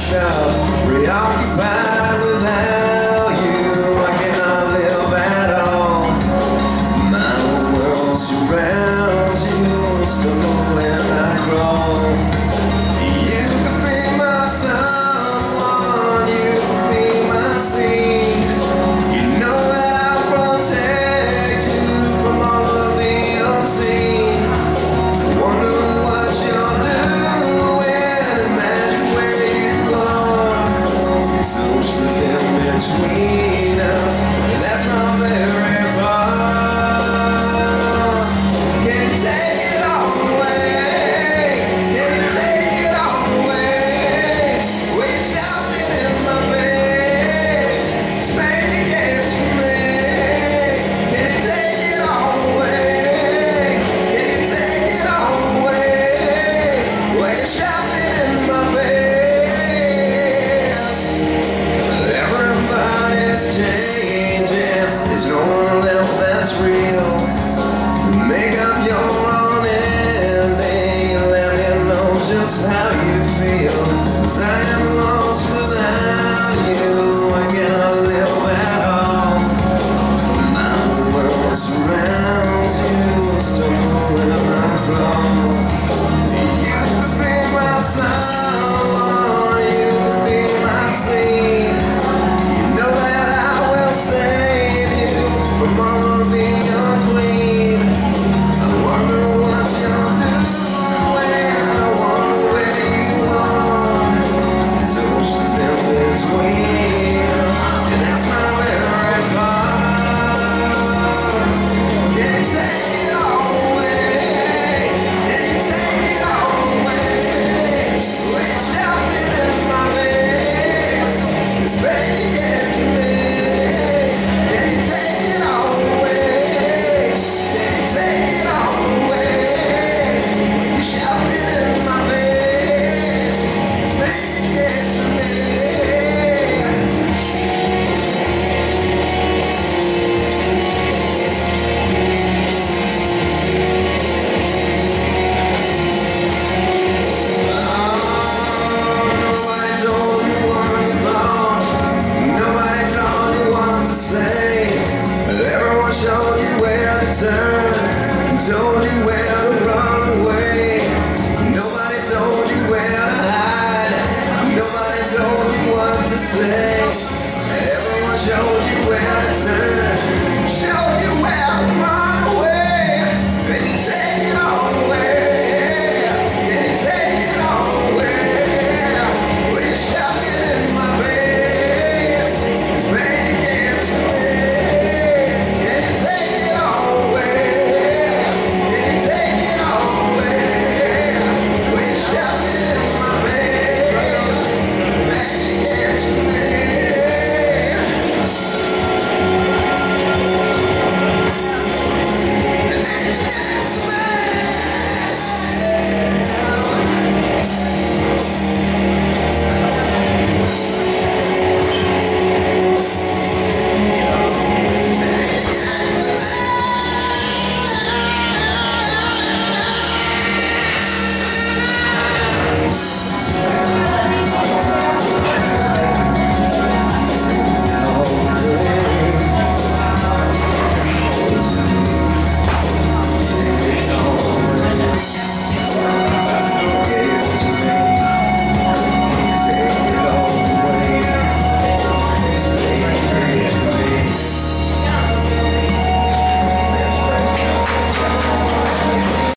shop, preoccupied